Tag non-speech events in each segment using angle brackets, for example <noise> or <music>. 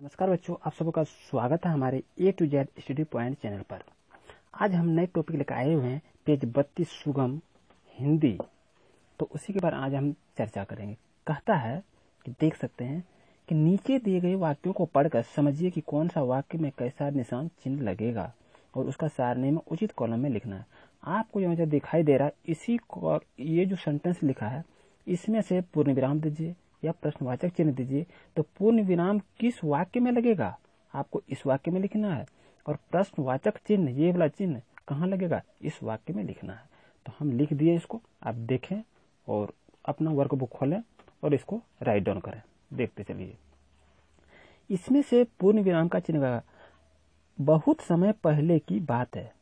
नमस्कार बच्चों, आप सबका स्वागत है हमारे A to Z study point channel पर। आज हम नए टॉपिक लेकर आए हुए हैं, पेज बत्तीस सुगम, हिंदी। तो उसी के बारे में आज हम चर्चा करेंगे। कहता है कि देख सकते हैं कि नीचे दिए गए वाक्यों को पढ़कर समझिए कि कौन सा वाक्य में कैसा निशान चिन्ह लगेगा और उसका सारणी में उचित कॉलम में लिखना। है आपको जो दिखाई दे रहा है, इसी ये जो सेंटेंस लिखा है, इसमें से पूर्ण विराम दीजिए। या प्रश्नवाचक चिन्ह दीजिए तो पूर्ण विराम किस वाक्य में लगेगा? आपको इस वाक्य में लिखना है। और प्रश्नवाचक चिन्ह, ये वाला चिन्ह कहाँ लगेगा? इस वाक्य में लिखना है। तो हम लिख दिए इसको, आप देखें और अपना वर्क बुक खोलें और इसको राइट डाउन करें। देखते चलिए। इसमें से पूर्ण विराम का चिन्ह बहुत समय पहले की बात है।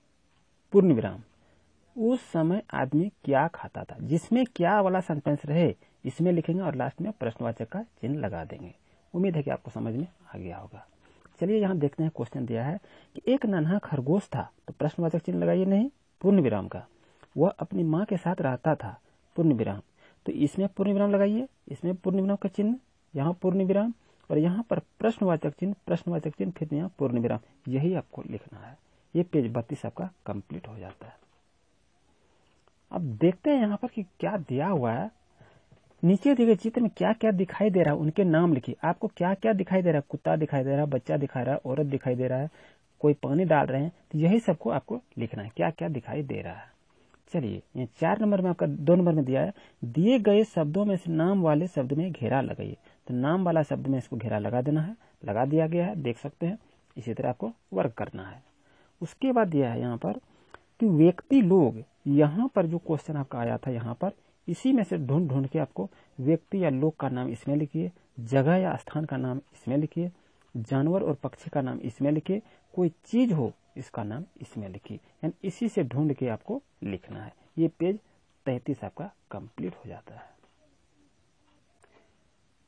पूर्ण विराम। उस समय आदमी क्या खाता था? जिसमें क्या वाला सेंटेंस रहे, इसमें लिखेंगे और लास्ट में प्रश्नवाचक का चिन्ह लगा देंगे। उम्मीद है कि आपको समझ में आ गया होगा। चलिए यहाँ देखते हैं क्वेश्चन दिया है कि एक नन्हा खरगोश था तो प्रश्नवाचक चिन्ह लगाइए, नहीं पूर्ण विराम का। वह अपनी माँ के साथ रहता था पूर्ण विराम तो इसमें पूर्ण विराम लगाइए, इसमें पूर्ण विराम का चिन्ह, यहाँ पूर्ण विराम और यहाँ पर प्रश्नवाचक चिन्ह प्रश्नवाचक चिन्ह, फिर यहाँ पूर्ण विराम यही आपको लिखना है। ये पेज बत्तीस आपका कंप्लीट हो जाता है। अब देखते हैं यहाँ पर कि क्या दिया हुआ है। नीचे दिए गए चित्र में क्या क्या दिखाई दे रहा है, उनके नाम लिखिए। आपको क्या क्या दिखाई दे रहा है? कुत्ता दिखाई दे रहा है, बच्चा दिखाई रहा है, औरत दिखाई दे रहा है, कोई पानी डाल रहे हैं तो यही सबको आपको लिखना है क्या क्या दिखाई दे रहा है। चलिए, ये चार नंबर में आपका, दो नंबर में दिया है, दिए गए शब्दों में से नाम वाले शब्द में घेरा लगाइए। तो नाम वाला शब्द में इसको घेरा लगा देना है, लगा दिया गया है, देख सकते हैं, इसी तरह आपको वर्क करना है। उसके बाद दिया है यहाँ पर कि व्यक्ति लोग, यहाँ पर जो क्वेश्चन आपका आया था यहाँ पर, इसी में से ढूंढ ढूंढ के आपको व्यक्ति या लोग का नाम इसमें लिखिए, जगह या स्थान का नाम इसमें लिखिए, जानवर और पक्षी का नाम इसमें लिखिए, कोई चीज़ हो इसका नाम इसमें लिखिए। यानी इसी से ढूंढ के आपको लिखना है। ये पेज तैतीस आपका कंप्लीट हो जाता है।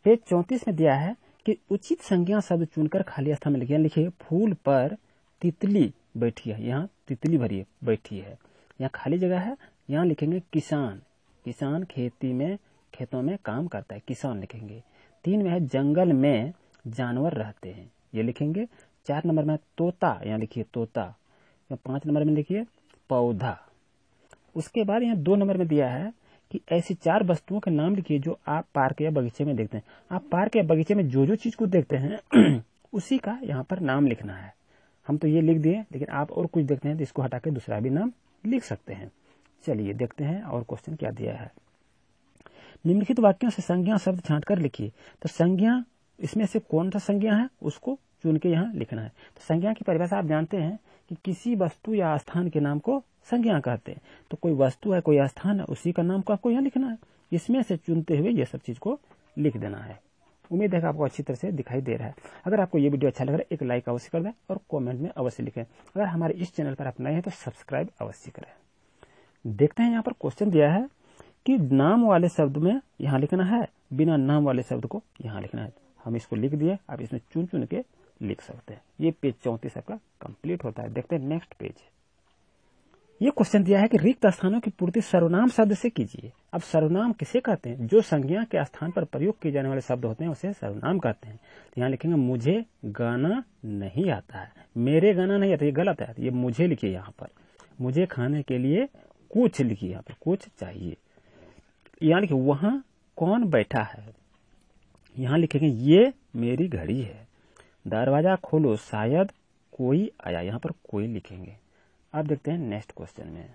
पेज चौतीस में दिया है कि उचित संज्ञा शब्द चुनकर खाली स्थान में लिखिए लिखिए, फूल पर तितली बैठी है। यहाँ तितली भरी बैठी है। यहाँ खाली जगह है, यहाँ लिखेंगे किसान। किसान खेती में, खेतों में काम करता है, किसान लिखेंगे। तीन में है, जंगल में जानवर रहते हैं। ये लिखेंगे। चार नंबर में तोता। यहाँ लिखिए तोता। पाँच नंबर में लिखिए पौधा। उसके बाद यहाँ दो नंबर में दिया है कि ऐसी चार वस्तुओं के नाम लिखिए जो आप पार्क या बगीचे में देखते हैं। आप पार्क या बगीचे में जो जो चीज़ को देखते हैं, <clears throat> उसी का यहाँ पर नाम लिखना है। हम तो ये लिख दिए, लेकिन आप और कुछ देखते हैं तो इसको हटा के दूसरा भी नाम लिख सकते हैं। चलिए देखते हैं और क्वेश्चन क्या दिया है। निम्नलिखित वाक्यों से संज्ञा शब्द छांट कर लिखिए। तो संज्ञा, इसमें से कौन सा संज्ञा है, उसको चुन के यहाँ लिखना है। तो संज्ञा की परिभाषा आप जानते हैं कि किसी वस्तु या स्थान के नाम को संज्ञा कहते हैं। तो कोई वस्तु है, कोई स्थान है, उसी का नाम को आपको यहाँ लिखना है। इसमें से चुनते हुए ये सब चीज़ को लिख देना है। उम्मीद है कि आपको अच्छी तरह से दिखाई दे रहा है। अगर आपको ये वीडियो अच्छा लग रहा है, एक लाइक अवश्य कर दें और कमेंट में अवश्य लिखें। अगर हमारे इस चैनल पर आप नए हैं तो सब्सक्राइब अवश्य करें। देखते हैं, यहाँ पर क्वेश्चन दिया है कि नाम वाले शब्द में यहाँ लिखना है, बिना नाम वाले शब्द को यहाँ लिखना है। हम इसको लिख दिए, आप इसमें चुन चुन के लिख सकते हैं। ये पेज चौंतीस आपका कंप्लीट होता है। देखते हैं नेक्स्ट पेज। ये क्वेश्चन दिया है कि रिक्त स्थानों की पूर्ति सर्वनाम शब्द से कीजिए। अब सर्वनाम किसे कहते हैं? जो संज्ञा के स्थान पर प्रयोग किए जाने वाले शब्द होते हैं, उसे सर्वनाम कहते हैं। तो यहाँ लिखेंगे, मुझे गाना नहीं आता है। मेरे गाना नहीं आता, ये गलत है। ये मुझे लिखिए यहाँ पर। मुझे खाने के लिए कुछ लिखिए यहाँ पर, कुछ चाहिए। यहाँ लिखिए वहाँ कौन बैठा है? यहाँ लिखेंगे, ये मेरी घड़ी है। दरवाज़ा खोलो, शायद कोई आया। यहाँ पर कोई लिखेंगे। अब देखते हैं नेक्स्ट क्वेश्चन में।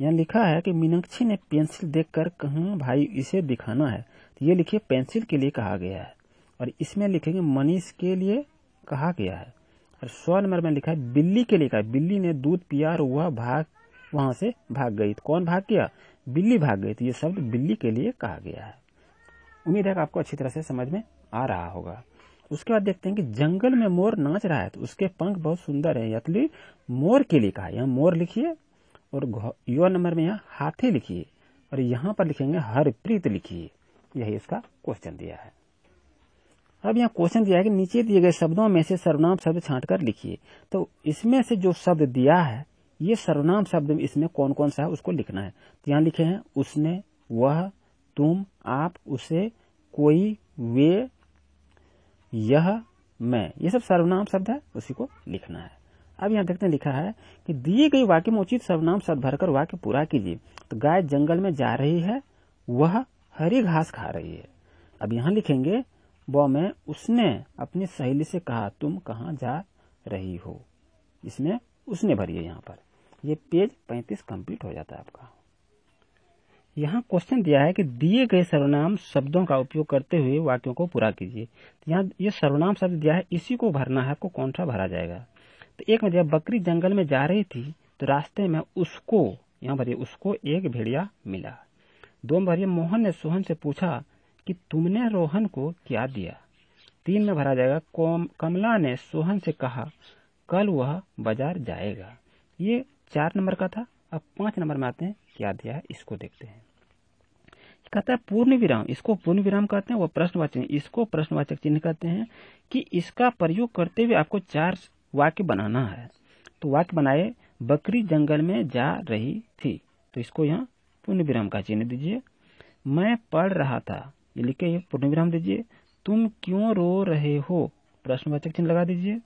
यहाँ लिखा है कि मीनाक्षी ने पेंसिल देखकर कहा, भाई, इसे दिखाना है। तो ये लिखिए, पेंसिल के लिए कहा गया है। और इसमें लिखेंगे मनीष के लिए कहा गया है। और सौ नंबर में लिखा है, बिल्ली के लिए कहा बिल्ली ने दूध पिया और वह भाग, वहाँ से भाग गई। तो कौन भाग गया? बिल्ली भाग गई। तो ये शब्द बिल्ली के लिए कहा गया है। उम्मीद है कि आपको अच्छी तरह से समझ में आ रहा होगा। उसके बाद देखते हैं कि जंगल में मोर नाच रहा है तो उसके पंख बहुत सुंदर है। यात्री मोर के लिए कहा, यहाँ मोर लिखिए और युवा नंबर में यहाँ हाथी लिखिए और यहाँ पर लिखेंगे हरप्रीत लिखिए। यही इसका क्वेश्चन दिया है। अब यहाँ क्वेश्चन दिया है कि नीचे दिए गए शब्दों में से सर्वनाम शब्द छांट कर लिखिए। तो इसमें से जो शब्द दिया है, ये सर्वनाम शब्द इसमें कौन कौन सा है, उसको लिखना है। तो यहाँ लिखे हैं, उसने, वह, तुम, आप, उसे, कोई, वे यह मैं। ये सब सर्वनाम शब्द है, उसी को लिखना है। अब यहाँ देखते हैं, लिखा है कि दिए गई वाक्य में उचित सर्वनाम शब्द भरकर वाक्य पूरा कीजिए। तो गाय जंगल में जा रही है, वह हरी घास खा रही है। अब यहाँ लिखेंगे वो में उसने अपनी सहेली से कहा, तुम कहाँ जा रही हो? इसमें उसने भरी है यहाँ पर। ये पेज पैंतीस कंप्लीट हो जाता है आपका। यहाँ क्वेश्चन दिया है कि दिए गए सर्वनाम शब्दों का उपयोग करते हुए वाक्यों को पूरा कीजिए। यहाँ ये सर्वनाम शब्द दिया है, इसी को भरना है, आपको कौन सा भरा जाएगा? तो एक में जब बकरी जंगल में जा रही थी तो रास्ते में उसको, यहाँ भरिए उसको एक भेड़िया मिला। दो में भरिए मोहन ने सोहन से पूछा कि तुमने रोहन को क्या दिया? तीन में भरा जाएगा कमला ने सोहन से कहा, कल वह बाज़ार जाएगा। ये चार नंबर का था, अब पाँच नंबर में आते हैं, क्या दिया है, इसको देखते हैं। कहता है पूर्ण विराम इसको पूर्ण विराम कहते हैं, वो प्रश्नवाचक इसको प्रश्नवाचक चिन्ह कहते हैं कि इसका प्रयोग करते हुए आपको चार वाक्य बनाना है। तो वाक्य बनाए, बकरी जंगल में जा रही थी। तो इसको यहाँ पूर्ण विराम का चिन्ह दीजिए। मैं पढ़ रहा था। ये लिखे पूर्ण विराम दीजिए। तुम क्यों रो रहे हो? प्रश्नवाचक चिन्ह लगा दीजिए।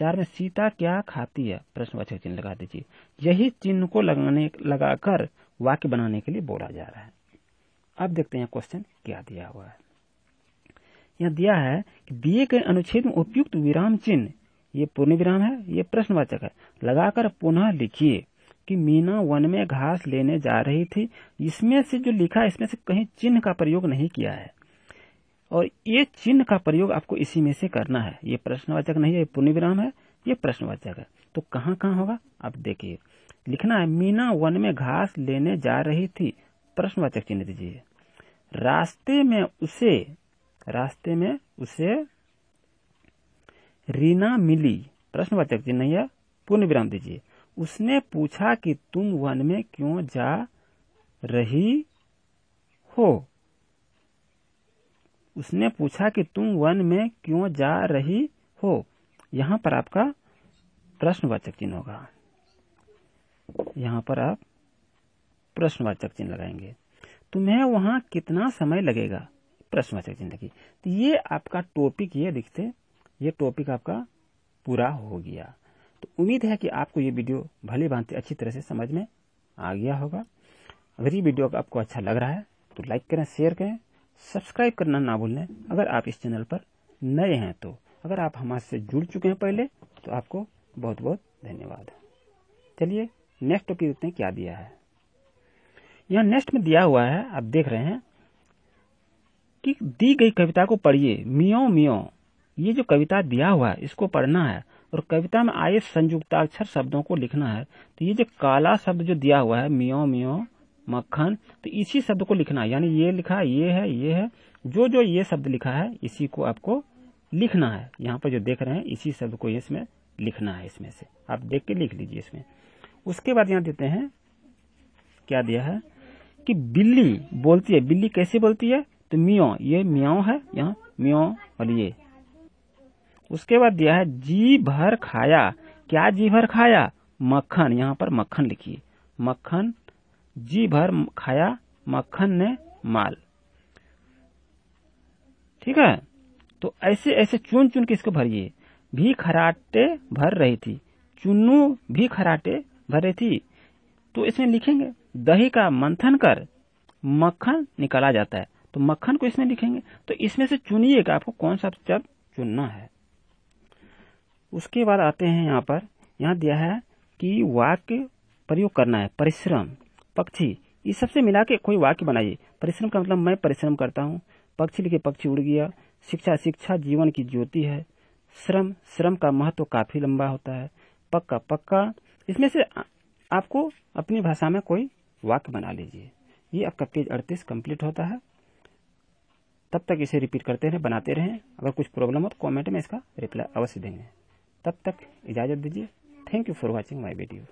चार में सीता क्या खाती है? प्रश्नवाचक चिन्ह लगा दीजिए। यही चिन्ह को लगाने, लगाकर वाक्य बनाने के लिए बोला जा रहा है। अब देखते हैं क्वेश्चन क्या दिया हुआ है। यह दिया है कि दिए गए अनुच्छेद में उपयुक्त विराम चिन्ह, ये पूर्ण विराम है, ये प्रश्नवाचक है। लगाकर पुनः लिखिए कि मीना वन में घास लेने जा रही थी, इसमें से जो लिखा है इसमें से कहीं चिन्ह का प्रयोग नहीं किया है। और ये चिन्ह का प्रयोग आपको इसी में से करना है। ये प्रश्नवाचक नहीं है, ये पूर्ण विराम है, ये प्रश्नवाचक है। तो कहाँ कहाँ होगा? आप देखिए। लिखना है, मीना वन में घास लेने जा रही थी प्रश्नवाचक चिन्ह दीजिए। रास्ते में उसे, रास्ते में उसे रीना मिली। प्रश्नवाचक चिन्ह नहीं है? पूर्ण विराम दीजिए। उसने पूछा कि तुम वन में क्यों जा रही हो? उसने पूछा कि तुम वन में क्यों जा रही हो? यहाँ पर आपका प्रश्नवाचक चिन्ह होगा। यहाँ पर आप प्रश्नवाचक चिन्ह लगाएँगे। तुम्हें वहाँ कितना समय लगेगा? प्रश्नवाचक चिन्ह की तो ये आपका टॉपिक ये दिखते ये टॉपिक आपका पूरा हो गया। तो उम्मीद है कि आपको ये वीडियो भली भांति अच्छी तरह से समझ में आ गया होगा। अगर ये वीडियो आपको अच्छा लग रहा है तो लाइक करें शेयर करें सब्सक्राइब करना ना भूलें। अगर आप इस चैनल पर नए हैं तो। अगर आप हमारे से जुड़ चुके हैं पहले तो आपको बहुत बहुत धन्यवाद। चलिए नेक्स्ट टॉपिक देखते हैं, क्या दिया है। यहाँ नेक्स्ट में दिया हुआ है, आप देख रहे हैं कि दी गई कविता को पढ़िए। मियो मियो। ये जो कविता दिया हुआ है, इसको पढ़ना है और कविता में आए संयुक्ताक्षर शब्दों को लिखना है। तो ये जो काला शब्द जो दिया हुआ है, मियो मियो, मक्खन तो इसी शब्द को लिखना है। यानी ये लिखा ये है ये है। जो जो ये शब्द लिखा है, इसी को आपको लिखना है। यहाँ पर जो देख रहे हैं, इसी शब्द को इसमें लिखना है, इसमें से। आप देख के लिख लीजिए इसमें। उसके बाद यहाँ देते हैं, क्या दिया है? कि बिल्ली बोलती है, बिल्ली कैसे बोलती है? तो मियो, ये मियाओ है, यहाँ मियो और ये। उसके बाद दिया है, जी भर खाया। क्या जी भर खाया? मक्खन, यहाँ पर मक्खन लिखिए। मक्खन, जी भर खाया, मक्खन ने माल। ठीक है? तो ऐसे ऐसे चुन चुन के इसको भरिए। भी खराटे भर रही थी। चुन्नू भी खराटे भर रही थी। तो इसमें लिखेंगे दही का मंथन कर मक्खन निकाला जाता है। तो मक्खन को इसमें लिखेंगे। तो इसमें से चुनिएगा आपको कौन सा शब्द चुनना है। उसके बाद आते हैं यहाँ पर। यहाँ दिया है कि वाक्य प्रयोग करना है। परिश्रम, पक्षी इस सबसे मिला के कोई वाक्य बनाइए। परिश्रम का मतलब मैं परिश्रम करता हूँ। पक्षी लिखे पक्षी उड़ गया। शिक्षा शिक्षा, जीवन की ज्योति है। श्रम श्रम का महत्व तो काफ़ी लंबा होता है। पक्का पक्का। इसमें से आपको अपनी भाषा में कोई वाक्य बना लीजिए। ये आपका पेज अड़तीस कंप्लीट होता है? तब तक इसे रिपीट करते रहें, बनाते रहें। अगर कुछ प्रॉब्लम हो तो कमेंट में इसका रिप्लाई अवश्य देंगे। तब तक इजाज़त दीजिए। Thank you for watching my video